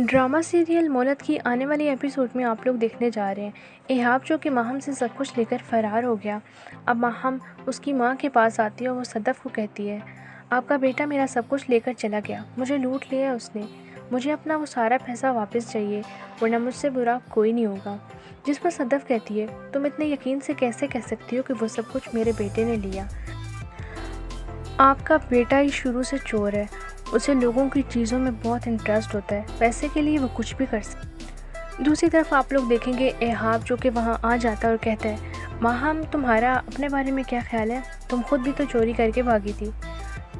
Drama serial मोलत की आने वाली एपिसोड में आप लोग देखने जा रहे हैं। एहाब जो कि माहम से सब कुछ लेकर फ़रार हो गया। अब माहम उसकी माँ के पास आती है और वो सदफ़ को कहती है, आपका बेटा मेरा सब कुछ लेकर चला गया। मुझे लूट लिया उसने। मुझे अपना वो सारा पैसा वापस चाहिए, वरना मुझसे बुरा कोई नहीं होगा। जिस पर सदफ़ कहती है, तुम इतने यकीन से कैसे कह सकती हो कि वो सब कुछ मेरे बेटे ने लिया? आपका बेटा ही शुरू से चोर है। उसे लोगों की चीज़ों में बहुत इंटरेस्ट होता है। पैसे के लिए वो कुछ भी कर सकते दूसरी तरफ़ आप लोग देखेंगे एहाब जो कि वहाँ आ जाता है और कहता है माहम तुम्हारा अपने बारे में क्या ख्याल है? तुम खुद भी तो चोरी करके भागी थी।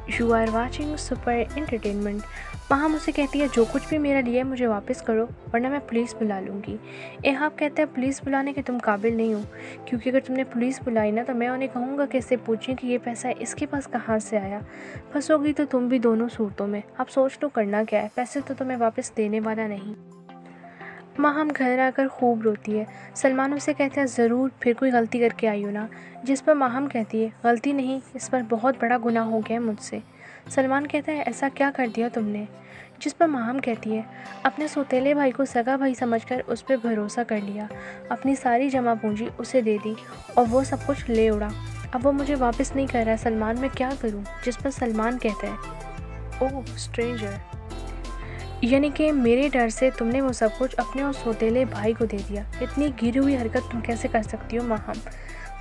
You are watching Super Entertainment वहाँ मुझसे कहती है, जो कुछ भी मेरा लिया है, मुझे वापस करो, वरना मैं पुलिस बुला लूँगी. एहाब कहता है, पुलिस बुलाने के तुम काबिल नहीं हो, क्योंकि अगर तुमने पुलिस बुलाई ना तो मैं उन्हें कहूँगा कि इससे पूछें कि ये पैसा इसके पास कहाँ से आया। फंसोगी तो तुम भी दोनों सूरतों में। अब सोच लो करना क्या है, पैसे तो तुम्हें वापस देने वाला नहीं। माँ, हम घर आकर खूब रोती है। सलमान उसे कहते हैं, ज़रूर, फिर कोई गलती करके आई हो ना। जिस पर माहम कहती है, गलती नहीं, इस पर बहुत बड़ा गुनाह हो गया है मुझसे। सलमान कहता है, ऐसा क्या कर दिया तुमने? जिस पर माहम कहती है, अपने सोतेले भाई को सगा भाई समझकर उस पर भरोसा कर लिया। अपनी सारी जमा पूंजी उसे दे दी और वो सब कुछ ले उड़ा। अब वो मुझे वापस नहीं कर रहा सलमान, मैं क्या करूँ? जिस पर सलमान कहता है, ओह, स्ट्रेंजर। यानी कि मेरे डर से तुमने वो सब कुछ अपने उस सोतेले भाई को दे दिया। इतनी गिरी हुई हरकत तुम कैसे कर सकती हो, माहम?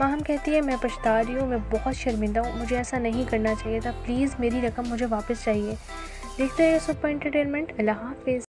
माहम कहती है, मैं पछता रही हूँ, मैं बहुत शर्मिंदा हूँ, मुझे ऐसा नहीं करना चाहिए था। प्लीज़ मेरी रकम मुझे वापस चाहिए। देखते हैं सुपर इंटरटेनमेंट अल्लाह हाफिज़।